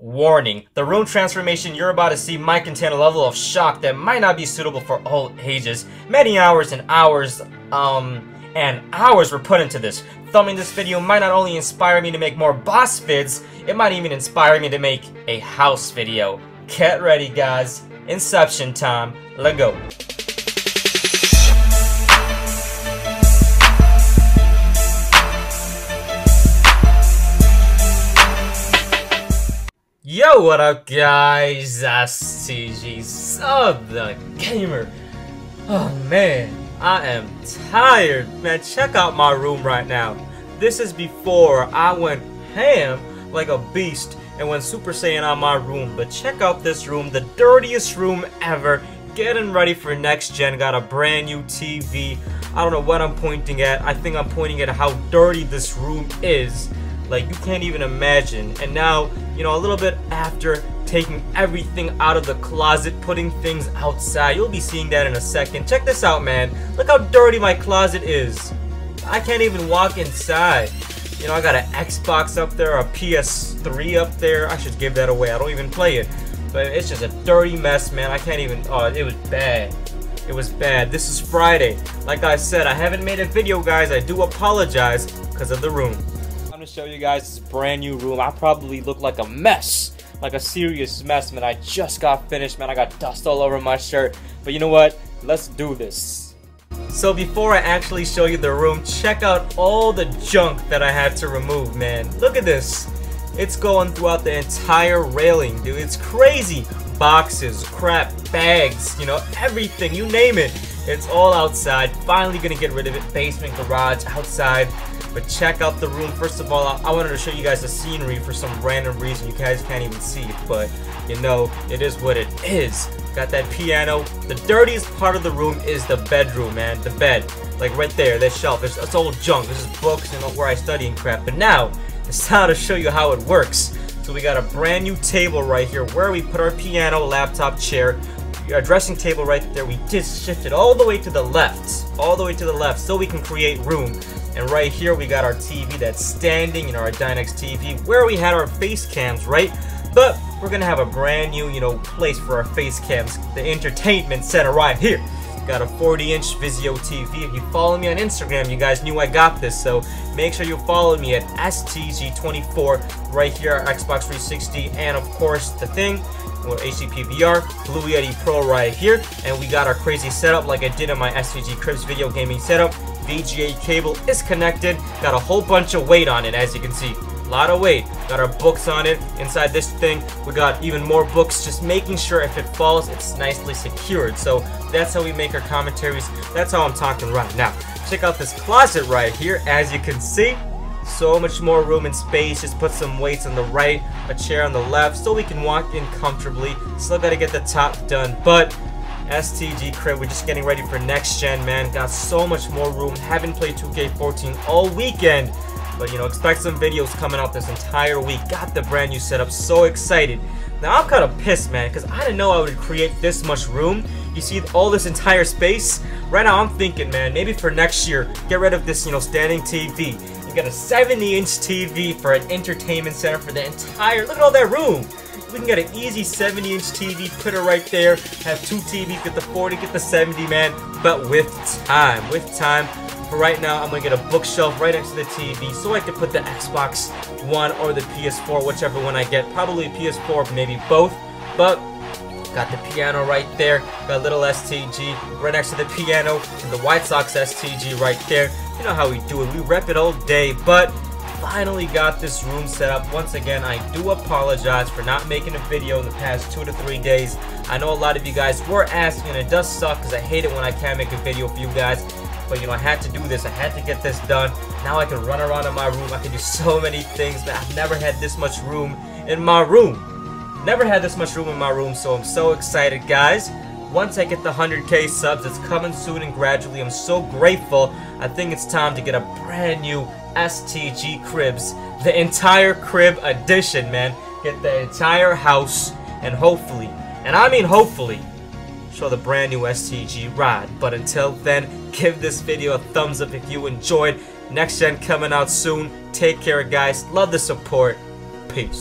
Warning, the room transformation you're about to see might contain a level of shock that might not be suitable for all ages. Many hours and hours, um, and hours were put into this. Thumbing this video might not only inspire me to make more boss vids, it might even inspire me to make a house video. Get ready guys, Inception time, let go. Yo, what up guys? STG Sub the Gamer. Oh man, I am tired. Man, check out my room right now. This is before I went ham like a beast and went Super Saiyan on my room. But check out this room, the dirtiest room ever. Getting ready for next gen, got a brand new TV. I don't know what I'm pointing at. I think I'm pointing at how dirty this room is. Like, you can't even imagine. And now, you know, a little bit after taking everything out of the closet, putting things outside, you'll be seeing that in a second. Check this out, man. Look how dirty my closet is. I can't even walk inside. You know, I got an Xbox up there, a PS3 up there. I should give that away. I don't even play it. But it's just a dirty mess, man. I can't even... Oh, it was bad. It was bad. This is Friday. Like I said, I haven't made a video, guys. I do apologize because of the room. I'm gonna show you guys this brand new room. I probably look like a mess. Like a serious mess, man. I just got finished, man. I got dust all over my shirt. But you know what? Let's do this. So before I actually show you the room, check out all the junk that I had to remove, man. Look at this. It's going throughout the entire railing, dude. It's crazy. Boxes, crap, bags, you know, everything, you name it. It's all outside. Finally gonna get rid of it. Basement, garage, outside. But check out the room. First of all, I, wanted to show you guys the scenery for some random reason. You guys can't even see it, but you know, it is what it is. Got that piano. The dirtiest part of the room is the bedroom, man. The bed. Like right there, that shelf. It's, it's all junk. This is books and where I study and crap. But now, it's time to show you how it works. So we got a brand new table right here where we put our piano, laptop, chair, our dressing table right there. We just shifted all the way to the left. All the way to the left so we can create room. And right here we got our TV that's standing, you know, our Dynex TV, where we had our face cams, right? But we're gonna have a brand new, you know, place for our face cams, the entertainment center right here. Got a 40-inch Vizio TV. If you follow me on Instagram, you guys knew I got this, so make sure you follow me at STG24 right here, our Xbox 360, and of course the thing, with HD PVR, Blue Yeti Pro right here, and we got our crazy setup like I did in my STG Cribs video gaming setup. VGA cable is connected. Got a whole bunch of weight on it, as you can see. A lot of weight. Got our books on it. Inside this thing, we got even more books, just making sure if it falls, it's nicely secured. So that's how we make our commentaries. That's how I'm talking right now. Check out this closet right here. As you can see, so much more room and space. Just put some weights on the right, a chair on the left, so we can walk in comfortably. Still gotta get the top done, but STG crib. We're just getting ready for next gen, man. Got so much more room. Haven't played 2K14 all weekend. But, you know, expect some videos coming out this entire week. Got the brand new setup. So excited. Now, I'm kind of pissed, man, because I didn't know I would create this much room. You see all this entire space? Right now, I'm thinking, man, maybe for next year, get rid of this, you know, standing TV. You got a 70-inch TV for an entertainment center for the entire... Look at all that room! We can get an easy 70 inch TV, put it right there, have two TVs, get the 40, get the 70, man. But with time, with time, for right now, I'm gonna get a bookshelf right next to the TV so I can put the Xbox One or the PS4, whichever one I get. Probably PS4, maybe both. But Got the piano right there. Got a little STG right next to the piano. And the White Sox STG right there. You know how we do it. We rep it all day. But finally got this room set up. Once again, I do apologize for not making a video in the past two to three days. I know a lot of you guys were asking, and it does suck because I hate it when I can't make a video for you guys. But, you know, I had to do this. I had to get this done. Now I can run around in my room. I can do so many things, but I've never had this much room in my room. Never had this much room in my room, so I'm so excited, guys. Once I get the 100k subs, it's coming soon and gradually. I'm so grateful. I think it's time to get a brand new STG cribs. The entire crib edition, man. Get the entire house and hopefully, and I mean hopefully, show the brand new STG ride. But until then, give this video a thumbs up if you enjoyed. Next gen coming out soon. Take care, guys. Love the support. Peace.